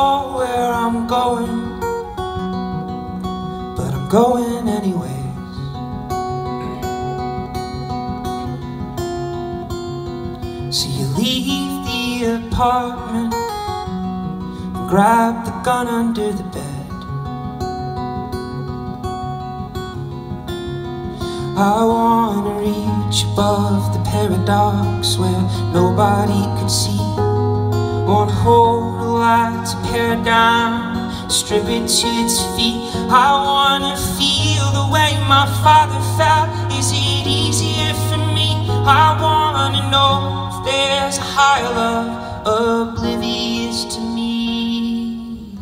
know where I'm going, but I'm going anyway. So you leave the apartment and grab the gun under the bed. I wanna reach above the paradox where nobody could see. Wanna hold to paradigm, strip it to its feet. I wanna feel the way my father felt. Is it easier for me? I wanna know if there's a higher love oblivious to me.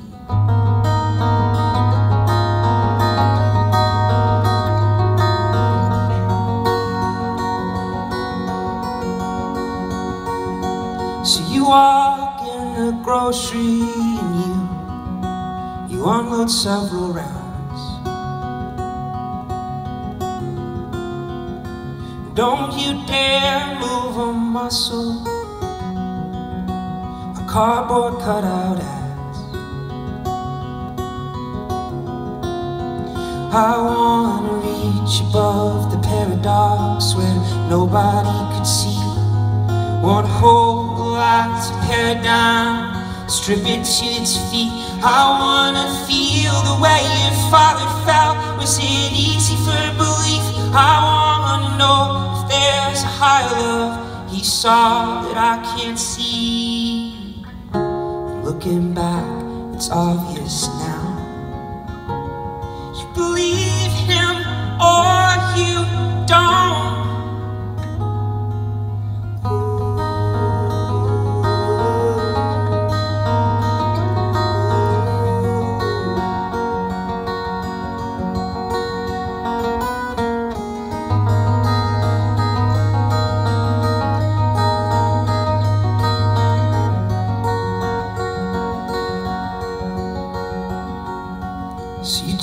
So you in the grocery and you you unload several rounds. Don't you dare move a muscle. A cardboard cutout ass. I wanna reach above the paradox where nobody could see. Wanna hold the light to paradigm, strip it to its feet. I wanna feel the way your father felt. Was it easy for belief? I wanna know if there's a higher love he saw that I can't see. Looking back, it's obvious now.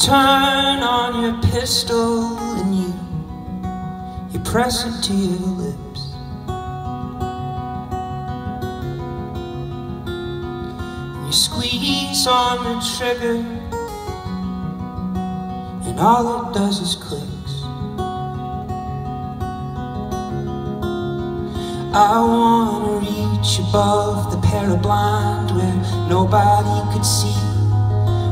Turn on your pistol and you you press it to your lips. And you squeeze on the trigger, and all it does is clicks. I wanna reach above the parablind where nobody could see.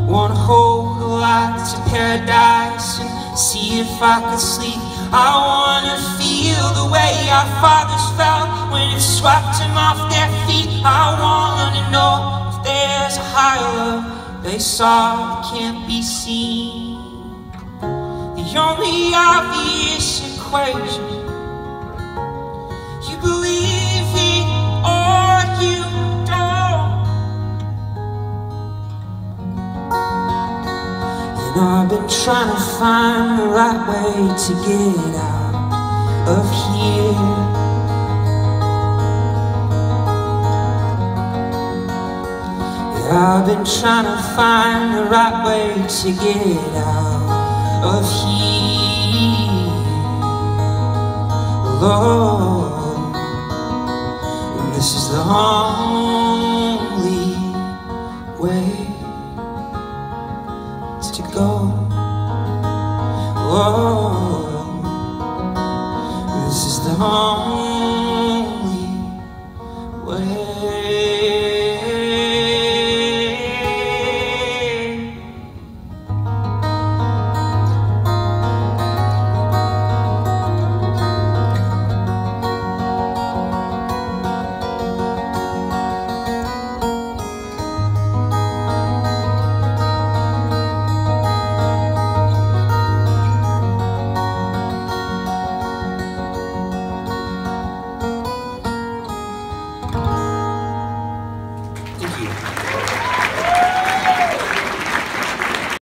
Wanna hold to paradise and see if I could sleep. I wanna feel the way our fathers felt when it swept them off their feet. I wanna know if there's a higher love they saw that can't be seen. The only obvious equation. I've been trying to find the right way to get out of here. Yeah, I've been trying to find the right way to get out of here. Lord, this is the only go. Oh,